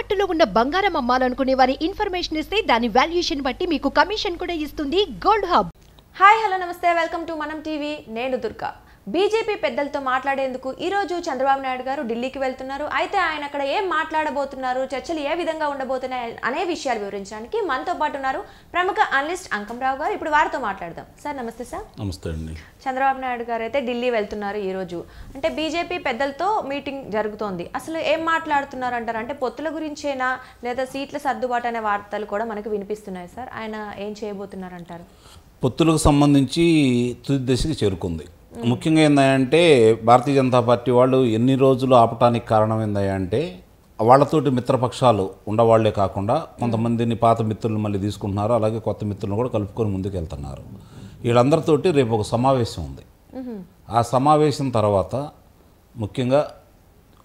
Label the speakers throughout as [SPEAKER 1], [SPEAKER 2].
[SPEAKER 1] తాకట్టులో ఉన్న బంగారం అమ్మాలనుకునే వారి ఇన్ఫర్మేషన్ ఇస్తే దాని వాల్యుయేషన్ బట్టి మీకు కమిషన్ కూడా ఇస్తుంది గోల్డ్ హబ్.
[SPEAKER 2] హాయ్ హలో నమస్తే. Welcome to Manam TV. నేను దుర్గా. బీజేపీ పెద్దలతో మాట్లాడేందుకు ఈరోజు చంద్రబాబు నాయుడు గారు ఢిల్లీకి వెళ్తున్నారు. అయితే ఆయన అక్కడ ఏం మాట్లాడబోతున్నారు చర్చలు ఏ విధంగా ఉండబోతున్నాయి అనే విషయాలు వివరించడానికి మనతో పాటు ఉన్నారు ప్రముఖ అనలిస్ట్ అంకంరావు గారు. ఇప్పుడు వారితో మాట్లాడదాం. సార్ నమస్తే సార్.
[SPEAKER 3] నమస్తే అండి.
[SPEAKER 2] చంద్రబాబు నాయుడు గారు అయితే ఢిల్లీ వెళ్తున్నారు ఈ రోజు. అంటే బీజేపీ పెద్దలతో మీటింగ్ జరుగుతోంది. అసలు ఏం మాట్లాడుతున్నారు అంటారు? అంటే పొత్తుల గురించేనా లేదా సీట్ల సర్దుబాటు అనే వార్తలు కూడా మనకు వినిపిస్తున్నాయి సార్. ఆయన ఏం చేయబోతున్నారు అంటారు?
[SPEAKER 3] పొత్తులకు సంబంధించి తుది దశకి చేరుకుంది. ముఖ్యంగా ఏందంటే భారతీయ జనతా పార్టీ వాళ్ళు ఎన్ని రోజులు ఆపటానికి కారణం ఏందంటే వాళ్ళతోటి మిత్రపక్షాలు ఉండవాళ్ళే కాకుండా కొంతమందిని పాత మిత్రులను మళ్ళీ తీసుకుంటున్నారు అలాగే కొత్త మిత్రులను కూడా కలుపుకొని ముందుకు వెళ్తున్నారు వీళ్ళందరితోటి రేపు ఒక సమావేశం ఉంది. ఆ సమావేశం తర్వాత ముఖ్యంగా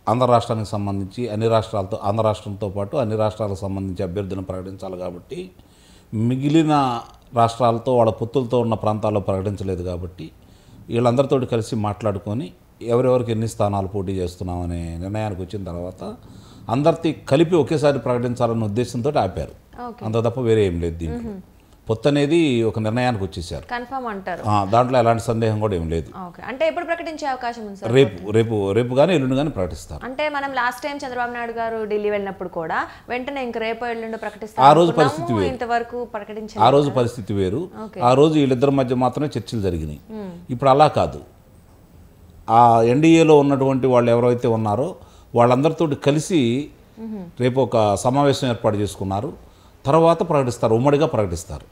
[SPEAKER 3] ఆంధ్ర రాష్ట్రానికి సంబంధించి అన్ని రాష్ట్రాలతో ఆంధ్ర రాష్ట్రంతో పాటు అన్ని రాష్ట్రాలకు సంబంధించి అభ్యర్థులను ప్రకటించాలి కాబట్టి మిగిలిన రాష్ట్రాలతో వాళ్ళ పొత్తులతో ఉన్న ప్రాంతాల్లో ప్రకటించలేదు కాబట్టి వీళ్ళందరితోటి కలిసి మాట్లాడుకొని ఎవరెవరికి ఎన్ని స్థానాలు పోటీ చేస్తున్నామనే నిర్ణయానికి వచ్చిన తర్వాత అందరితో కలిపి ఒకేసారి ప్రకటించాలన్న ఉద్దేశంతో ఆపారు. అంత తప్ప వేరే ఏం లేదు దీంట్లో పొత్తు అనేది ఒక నిర్ణయానికి వచ్చేసారు.
[SPEAKER 2] కన్ఫర్మ్ అంటారు.
[SPEAKER 3] ఆ, దాంట్లో ఎలాంటి సందేహం కూడా ఏం లేదు.
[SPEAKER 2] అంటే ఎప్పుడు ప్రకటించే అవకాశం ఉంది సార్?
[SPEAKER 3] రేపు రేపు రేపు కానీ ఎల్లుండి కానీ ప్రకటిస్తారు.
[SPEAKER 2] అంటే మనం లాస్ట్ టైం చంద్రబాబు నాయుడు గారు ఢిల్లీ వెళ్ళినప్పుడు కూడా వెంటనే ఇంక రేపు ఎల్లుండి
[SPEAKER 3] ఆ
[SPEAKER 2] ప్రకటిస్తారు
[SPEAKER 3] రోజు
[SPEAKER 2] అనుకున్నాము.
[SPEAKER 3] పరిస్థితి వేరు.
[SPEAKER 2] ఇంతవరకు ప్రకటించలేదు
[SPEAKER 3] ఆ రోజు పరిస్థితి వేరు. ఆ రోజు వీళ్ళిద్దరి మధ్య మాత్రమే చర్చలు జరిగినాయి. ఇప్పుడు అలా కాదు. ఆ ఎన్డీఏలో ఉన్నటువంటి వాళ్ళు ఎవరైతే ఉన్నారో వాళ్ళందరితో కలిసి రేపు ఒక సమావేశం ఏర్పాటు చేసుకున్నారు. తర్వాత ప్రకటిస్తారు ఉమ్మడిగా ప్రకటిస్తారు.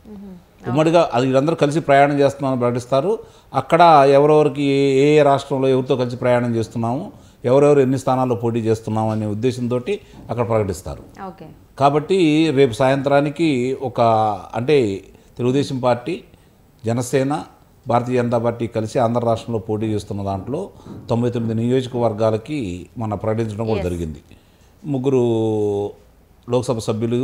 [SPEAKER 3] ఉమ్మడిగా అది వీళ్ళందరూ కలిసి ప్రయాణం చేస్తున్నామని ప్రకటిస్తారు. అక్కడ ఎవరెవరికి ఏ ఏ రాష్ట్రంలో ఎవరితో కలిసి ప్రయాణం చేస్తున్నాము ఎవరెవరు ఎన్ని స్థానాల్లో పోటీ చేస్తున్నాము అనే ఉద్దేశంతో అక్కడ ప్రకటిస్తారు.
[SPEAKER 2] ఓకే.
[SPEAKER 3] కాబట్టి రేపు సాయంత్రానికి ఒక అంటే తెలుగుదేశం పార్టీ జనసేన భారతీయ జనతా పార్టీ కలిసి ఆంధ్ర రాష్ట్రంలో పోటీ చేస్తున్న దాంట్లో తొంభై తొమ్మిది నియోజకవర్గాలకి మన ప్రకటించడం కూడా జరిగింది. ముగ్గురు లోక్సభ సభ్యులు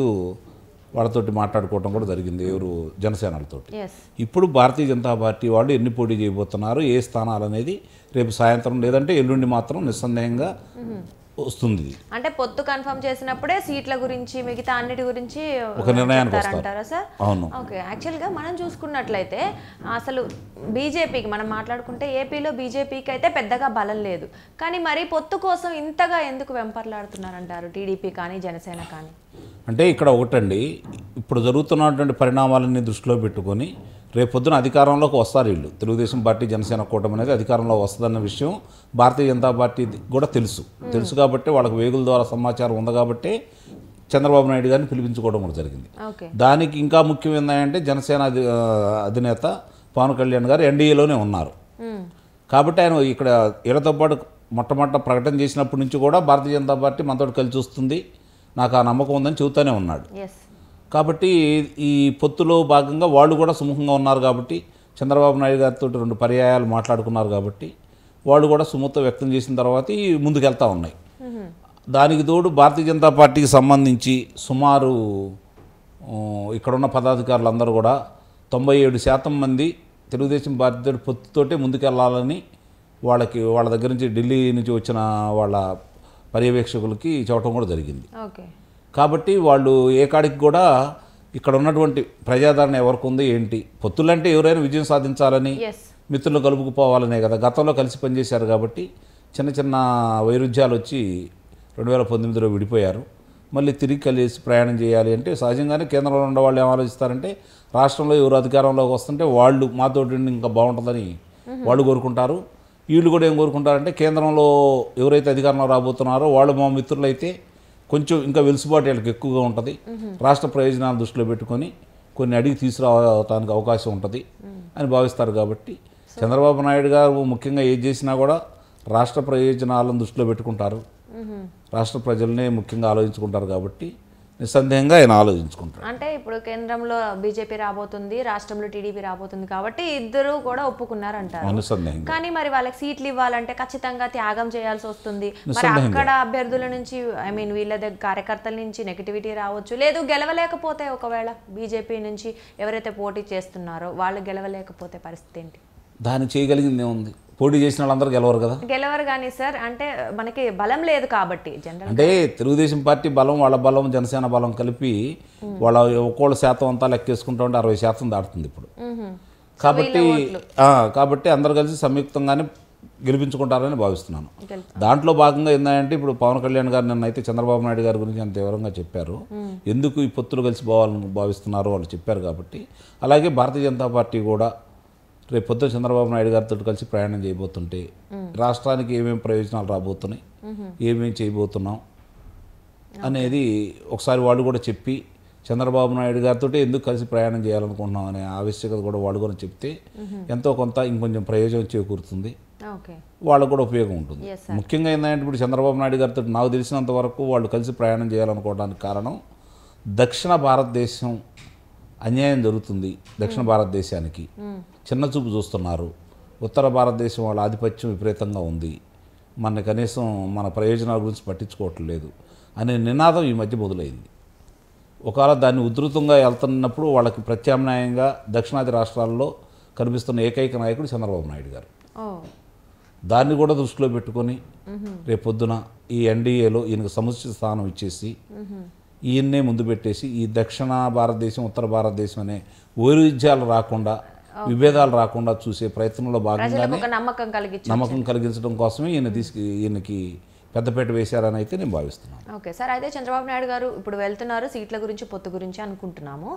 [SPEAKER 3] వాళ్ళతోటి మాట్లాడుకోవడం కూడా జరిగింది ఎవరు జనసేనలతోటి.
[SPEAKER 2] ఎస్
[SPEAKER 3] ఇప్పుడు భారతీయ జనతా పార్టీ వాళ్ళు ఎన్ని పోటీ చేయబోతున్నారు ఏ స్థానాలు అనేది రేపు సాయంత్రం లేదంటే ఎల్లుండి మాత్రం నిస్సందేహంగా వస్తుంది. ఇది.
[SPEAKER 2] అంటే పొత్తు కన్ఫర్మ్ చేసినప్పుడే సీట్ల గురించి మిగతా అన్నిటి గురించి
[SPEAKER 3] ఒక నిర్ణయానికి
[SPEAKER 2] చెప్తారంటారా సార్?
[SPEAKER 3] అవును.
[SPEAKER 2] ఓకే. యాక్చువల్గా మనం చూసుకున్నట్లయితే అసలు బీజేపీకి మనం మాట్లాడుకుంటే ఏపీలో బీజేపీకి అయితే పెద్దగా బలం లేదు. కానీ మరి పొత్తు కోసం ఇంతగా ఎందుకు వెంపర్లాడుతున్నారంటారు టీడీపీ కానీ జనసేన కానీ?
[SPEAKER 3] అంటే ఇక్కడ ఒకటండి ఇప్పుడు జరుగుతున్నటువంటి పరిణామాలన్నీ దృష్టిలో పెట్టుకొని రేపొద్దున అధికారంలోకి వస్తారు వీళ్ళు. తెలుగుదేశం పార్టీ జనసేన కూటమి అనేది అధికారంలో వస్తుందన్న విషయం భారతీయ జనతా పార్టీ కూడా తెలుసు. తెలుసు కాబట్టి వాళ్ళకి వేగుల ద్వారా సమాచారం ఉంది కాబట్టి చంద్రబాబు నాయుడు గారిని పిలిపించుకోవడం కూడా జరిగింది. దానికి ఇంకా ముఖ్యం ఏంటంటే జనసేన అధినేత పవన్ కళ్యాణ్ గారు ఎన్డీఏలోనే ఉన్నారు. కాబట్టి ఆయన ఇక్కడ వీళ్ళతో పాటు మొట్టమొదట ప్రకటన చేసినప్పటి నుంచి కూడా భారతీయ జనతా పార్టీ మనతో కలిసి వస్తుంది. నాకు ఆ నమ్మకం ఉందని చెబుతూనే ఉన్నాడు. కాబట్టి ఈ పొత్తులో భాగంగా వాళ్ళు కూడా సుముఖంగా ఉన్నారు కాబట్టి చంద్రబాబు నాయుడు గారితో రెండు పర్యాయాలు మాట్లాడుకున్నారు కాబట్టి వాళ్ళు కూడా సుముఖత వ్యక్తం చేసిన తర్వాత ఈ ముందుకెళ్తా ఉన్నాయి. దానికి తోడు భారతీయ జనతా పార్టీకి సంబంధించి సుమారు ఇక్కడున్న పదాధికారులందరూ కూడా తొంభై ఏడు శాతం మంది తెలుగుదేశం పార్టీ పొత్తుతోటే ముందుకెళ్ళాలని వాళ్ళకి వాళ్ళ దగ్గర నుంచి ఢిల్లీ నుంచి వచ్చిన వాళ్ళ పర్యవేక్షకులకి చెప్పడం కూడా జరిగింది. కాబట్టి వాళ్ళు ఏ కాడికి కూడా ఇక్కడ ఉన్నటువంటి ప్రజాదరణ ఎవరికి ఉంది ఏంటి? పొత్తులంటే ఎవరైనా విజయం సాధించాలని మిత్రులు కలుపుకుపోవాలనే కదా. గతంలో కలిసి పనిచేశారు కాబట్టి చిన్న చిన్న వైరుధ్యాలు వచ్చి రెండు వేల పంతొమ్మిదిలో విడిపోయారు. మళ్ళీ తిరిగి కలిసి ప్రయాణం చేయాలి అంటే సహజంగానే కేంద్రంలో ఉన్న వాళ్ళు ఏం ఆలోచిస్తారంటే రాష్ట్రంలో ఎవరు అధికారంలోకి వస్తుంటే వాళ్ళు మాతోటి ఇంకా బాగుంటుందని వాళ్ళు కోరుకుంటారు. వీళ్ళు కూడా ఏం కోరుకుంటారంటే కేంద్రంలో ఎవరైతే అధికారంలో రాబోతున్నారో వాళ్ళు మా మిత్రులైతే కొంచెం ఇంకా వెలుసుబాటు వీళ్ళకి ఎక్కువగా ఉంటుంది. రాష్ట్ర ప్రయోజనాలు దృష్టిలో పెట్టుకొని కొన్ని అడిగి తీసుకురావడానికి అవకాశం ఉంటుంది అని భావిస్తారు కాబట్టి చంద్రబాబు నాయుడు గారు ముఖ్యంగా ఏది చేసినా కూడా రాష్ట్ర ప్రయోజనాలను దృష్టిలో పెట్టుకుంటారు. రాష్ట్ర ప్రజలనే ముఖ్యంగా ఆలోచించుకుంటారు కాబట్టి నిస్సందేహంగా ఆయన ఆలోచించుకుంటారు
[SPEAKER 2] అంటే ఇప్పుడు కేంద్రంలో బీజేపీ రాబోతుంది రాష్ట్రంలో టీడీపీ రాబోతుంది కాబట్టి ఇద్దరు కూడా ఒప్పుకున్నారంటారు. కానీ మరి వాళ్ళకి సీట్లు ఇవ్వాలంటే ఖచ్చితంగా త్యాగం చేయాల్సి వస్తుంది. మరి. అక్కడ అభ్యర్థుల నుంచి ఐ మీన్ వీళ్ళ దగ్గర కార్యకర్తల నుంచి నెగిటివిటీ రావచ్చు. లేదు గెలవలేకపోతే ఒకవేళ బీజేపీ నుంచి ఎవరైతే పోటీ చేస్తున్నారో వాళ్ళు గెలవలేకపోతే పరిస్థితి ఏంటి?
[SPEAKER 3] దాన్ని చేయగలిగింది ఏముంది? పోటీ చేసిన వాళ్ళందరూ గెలవరు కదా?
[SPEAKER 2] గెలవరు కానీ సార్ అంటే మనకి బలం లేదు కాబట్టి జనరల్
[SPEAKER 3] అంటే తెలుగుదేశం పార్టీ బలం వాళ్ళ బలం జనసేన బలం కలిపి వాళ్ళ ఒక్కోళ్ళ శాతం అంతా లెక్కేసుకుంటూ ఉంటే అరవై శాతం దాటుతుంది ఇప్పుడు. కాబట్టి కాబట్టి అందరు కలిసి సంయుక్తంగానే గెలిపించుకుంటారని భావిస్తున్నాను. దాంట్లో భాగంగా ఏంటంటే ఇప్పుడు పవన్ కళ్యాణ్ గారు నిన్న అయితే చంద్రబాబు నాయుడు గారి గురించి అంత వివరంగా చెప్పారు. ఎందుకు ఈ పొత్తులు కలిసి పోవాలని భావిస్తున్నారో వాళ్ళు చెప్పారు కాబట్టి. అలాగే భారతీయ జనతా పార్టీ కూడా రేపు పొద్దున చంద్రబాబు నాయుడు గారితో కలిసి ప్రయాణం చేయబోతుంటే రాష్ట్రానికి ఏమేమి ప్రయోజనాలు రాబోతున్నాయి? ఏమేమి చేయబోతున్నాం? అనేది ఒకసారి వాళ్ళు కూడా చెప్పి చంద్రబాబు నాయుడు గారితో ఎందుకు కలిసి ప్రయాణం చేయాలనుకుంటున్నాం అనే ఆవశ్యకత కూడా వాళ్ళు కూడా చెప్తే ఎంతో కొంత ఇంకొంచెం ప్రయోజనం చేకూరుతుంది. వాళ్ళకు కూడా ఉపయోగం ఉంటుంది. ముఖ్యంగా ఏంటంటే ఇప్పుడు చంద్రబాబు నాయుడు గారితో నాకు తెలిసినంత వరకు వాళ్ళు కలిసి ప్రయాణం చేయాలనుకోవడానికి కారణం దక్షిణ భారతదేశం అన్యాయం జరుగుతుంది దక్షిణ భారతదేశానికి. చిన్న చూపు చూస్తున్నారు. ఉత్తర భారతదేశం వాళ్ళ ఆధిపత్యం విపరీతంగా ఉంది. మన కనీసం మన ప్రయోజనాల గురించి పట్టించుకోవట్లేదు అనే నినాదం ఈ మధ్య మొదలైంది. ఒకవేళ దాన్ని ఉధృతంగా వెళ్తున్నప్పుడు వాళ్ళకి ప్రత్యామ్నాయంగా దక్షిణాది రాష్ట్రాల్లో కనిపిస్తున్న ఏకైక నాయకుడు చంద్రబాబు నాయుడు గారు. దాన్ని కూడా దృష్టిలో పెట్టుకొని రేపొద్దున ఈ ఎన్డీఏలో ఈయనకు సముచిత స్థానం ఇచ్చేసి ఈయన్నే ముందు పెట్టేసి ఈ దక్షిణ భారతదేశం ఉత్తర భారతదేశం అనే వైరుధ్యాలు రాకుండా విభేదాలు రాకుండా చూసే ప్రయత్నంలో భాగంగానే
[SPEAKER 2] నమ్మకం కలిగించు
[SPEAKER 3] నమ్మకం కలిగించడం కోసమే ఈయన తీసుకు ఈయనకి పెద్దపేట వేశారని అయితే నేను భావిస్తున్నాను.
[SPEAKER 2] ఓకే సార్ అయితే చంద్రబాబు నాయుడు గారు ఇప్పుడు వెళ్తున్నారు సీట్ల గురించి పొత్తు గురించి అనుకుంటున్నాము.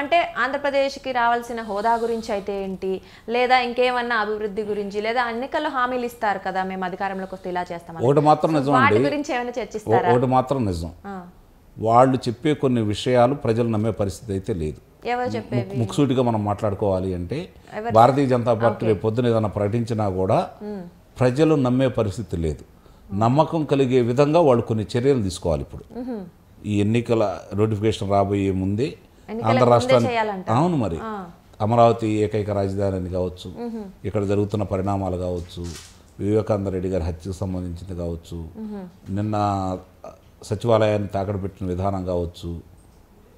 [SPEAKER 2] అంటే ఆంధ్రప్రదేశ్కి రావాల్సిన హోదా గురించి అయితే ఏంటి? లేదా ఇంకేమన్నా అభివృద్ధి గురించి లేదా ఎన్నికల్లో హామీలు ఇస్తారు కదా మేము అధికారంలోకి వస్తే ఇలా చేస్తామని
[SPEAKER 3] ఒకటి మాత్రం నిజం
[SPEAKER 2] వాటి గురించి ఏమైనా చర్చిస్తారా?
[SPEAKER 3] ఒకటి మాత్రం నిజం. వాళ్ళు చెప్పే కొన్ని విషయాలు ప్రజలు నమ్మే పరిస్థితి అయితే లేదు.
[SPEAKER 2] ఎవరు
[SPEAKER 3] ముక్సూటిగా మనం మాట్లాడుకోవాలి అంటే భారతీయ జనతా పార్టీ రేపు పొద్దున ఏదైనా ప్రకటించినా కూడా ప్రజలు నమ్మే పరిస్థితి లేదు. నమ్మకం కలిగే విధంగా వాళ్ళు కొన్ని చర్యలు తీసుకోవాలి ఇప్పుడు. ఈ ఎన్నికల నోటిఫికేషన్ రాబోయే ముందే ఆంధ్ర రాష్ట్రానికి. అవును మరి. అమరావతి ఏకైక రాజధాని అని కావచ్చు ఇక్కడ జరుగుతున్న పరిణామాలు కావచ్చు వివేకానంద రెడ్డి గారి హత్యకు సంబంధించింది కావచ్చు నిన్న సచివాలయాన్ని తాకడ పెట్టిన విధానం కావచ్చు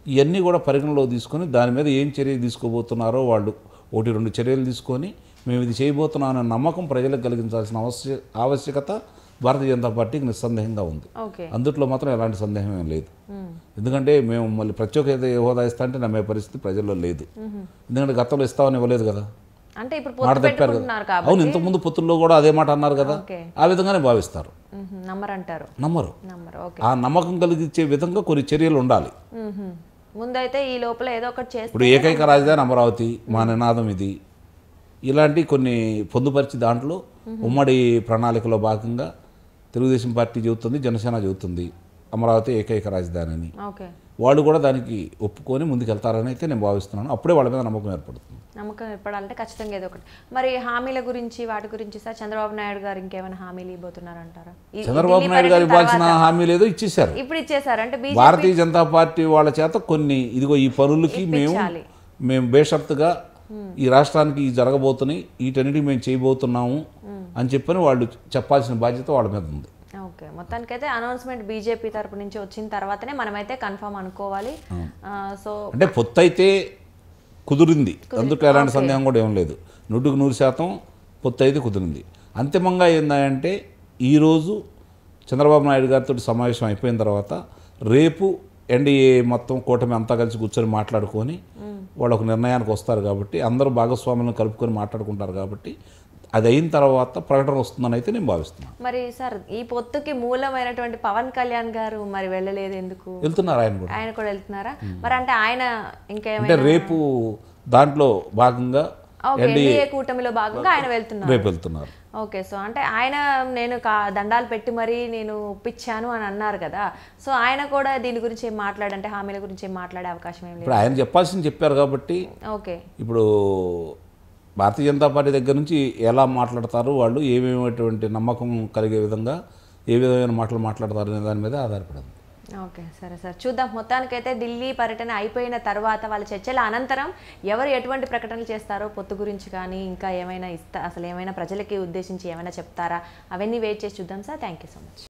[SPEAKER 3] ఇవన్నీ కూడా పరిగణలో తీసుకొని దాని మీద ఏం చర్య తీసుకోబోతున్నారో వాళ్ళు ఒకటి రెండు చర్యలు తీసుకొని మేము ఇది చేయబోతున్నాం అనే నమ్మకం ప్రజలకు కలిగించాల్సిన అవశ్య ఆవశ్యకత భారతీయ జనతా పార్టీకి నిస్సందేహంగా ఉంది. అందుట్లో మాత్రం ఎలాంటి సందేహం ఏం లేదు. ఎందుకంటే మేము మళ్ళీ ప్రత్యేక హోదా ఇస్తా అంటే నమ్మే పరిస్థితి ప్రజల్లో లేదు. ఎందుకంటే గతంలో ఇస్తామని ఇవ్వలేదు కదా.
[SPEAKER 2] అంటే ఇప్పుడు
[SPEAKER 3] మాట తప్పారు కదా. అవును ఇంతకుముందు పొత్తుల్లో కూడా అదే మాట అన్నారు కదా. ఆ విధంగానే భావిస్తారు. నమ్మరు.
[SPEAKER 2] నమ్మరు.
[SPEAKER 3] ఆ నమ్మకం కలిగించే విధంగా కొన్ని చర్యలు ఉండాలి.
[SPEAKER 2] ముందైతే ఈ లోపల ఏదో ఒకటి చేస్తే
[SPEAKER 3] ఇప్పుడు ఏకైక రాజధాని అమరావతి మా నినాదం ఇది. ఇలాంటి కొన్ని పొందుపరిచి దాంట్లో ఉమ్మడి ప్రణాళికలో భాగంగా తెలుగుదేశం పార్టీ చెబుతుంది జనసేన చెబుతుంది అమరావతి ఏకైక రాజధాని అని
[SPEAKER 2] ఓకే.
[SPEAKER 3] వాళ్ళు కూడా దానికి ఒప్పుకొని ముందుకెళ్తారని అయితే నేను భావిస్తున్నాను. అప్పుడే వాళ్ళ మీద నమ్మకం ఏర్పడుతుంది.
[SPEAKER 2] నమ్మకం ఏర్పడాలంటే ఖచ్చితంగా ఏదో ఒకటి. మరి హామీల గురించి వాటి గురించి సార్ చంద్రబాబు నాయుడు గారు ఇంకేమైనా హామీలు ఇవ్వబోతున్నారంటారా?
[SPEAKER 3] చంద్రబాబు నాయుడు గారు ఇవ్వాల్సిన
[SPEAKER 2] తర్వాత
[SPEAKER 3] హామీ లేదో ఇచ్చేశారు.
[SPEAKER 2] ఇప్పుడు ఇచ్చేసారు అంటే
[SPEAKER 3] భారతీయ జనతా పార్టీ వాళ్ళ చేత కొన్ని ఇదిగో ఈ పనులకి మేము. మేము బేషరతుగా ఈ రాష్ట్రానికి జరగబోతున్నాయి వీటన్నిటికి మేము చేయబోతున్నాము అని చెప్పని వాళ్ళు చెప్పాల్సిన బాధ్యత వాళ్ళ మీద ఉంది.
[SPEAKER 2] ఓకే. మొత్తానికైతే అనౌన్స్మెంట్ బీజేపీ తరపు నుంచి వచ్చిన తర్వాతనే మనమైతే కన్ఫర్మ్ అనుకోవాలి. సో
[SPEAKER 3] అంటే పొత్తు అయితే కుదిరింది. అందుట్లో ఎలాంటి సందేహం కూడా ఏం లేదు. నూటికి నూరు శాతం పొత్తు అయితే కుదిరింది. అంతిమంగా ఏంటంటే ఈరోజు చంద్రబాబు నాయుడు గారితో సమావేశం అయిపోయిన తర్వాత రేపు ఎన్డీఏ మొత్తం కూటమి అంతా కలిసి కూర్చొని మాట్లాడుకొని వాళ్ళు ఒక నిర్ణయానికి వస్తారు కాబట్టి అందరూ భాగస్వాములను కలుపుకొని మాట్లాడుకుంటారు కాబట్టి అది అయిన తర్వాత ప్రకటన వస్తుందని అయితే నేను భావిస్తున్నాను.
[SPEAKER 2] మరి సార్ ఈ పొత్తుకి మూలమైనటువంటి పవన్ కళ్యాణ్ గారు మరి వెళ్ళలేదు ఎందుకు?
[SPEAKER 3] వెళ్తున్నారు ఆయన కూడా.
[SPEAKER 2] ఆయన కూడా వెళ్తున్నారా? మరి అంటే ఆయన ఇంకేమైనా
[SPEAKER 3] అంటే రేపు దాంట్లో భాగంగా
[SPEAKER 2] ఎన్డీఏ కూటమిలో భాగంగా ఆయన వెళ్తున్నారు.
[SPEAKER 3] రేపు వెళ్తున్నారు.
[SPEAKER 2] ఓకే సో అంటే ఆయన నేను దండాలు పెట్టి మరీ నేను ఒప్పించాను అని అన్నారు కదా. సో ఆయన కూడా దీని గురించి ఏం మాట్లాడంటే హామీల గురించి ఏం మాట్లాడే అవకాశం ఏం లేదు?
[SPEAKER 3] ఆయన చెప్పాల్సింది చెప్పారు కాబట్టి
[SPEAKER 2] ఓకే.
[SPEAKER 3] ఇప్పుడు భారతీయ జనతా పార్టీ దగ్గర నుంచి ఎలా మాట్లాడతారు వాళ్ళు ఏమేమైనటువంటి నమ్మకం కలిగే విధంగా ఏ విధమైన మాటలు మాట్లాడతారు అనే దాని మీద ఆధారపడింది.
[SPEAKER 2] ఓకే సరే సార్. చూద్దాం. మొత్తానికైతే ఢిల్లీ పర్యటన అయిపోయిన తర్వాత వాళ్ళ చర్చల అనంతరం ఎవరు ఎటువంటి ప్రకటనలు చేస్తారో పొత్తు గురించి కానీ ఇంకా ఏమైనా ఇస్తా అసలు ఏమైనా ప్రజలకి ఉద్దేశించి ఏమైనా చెప్తారా అవన్నీ వెయిట్ చేసి చూద్దాం sir. Thank you so much.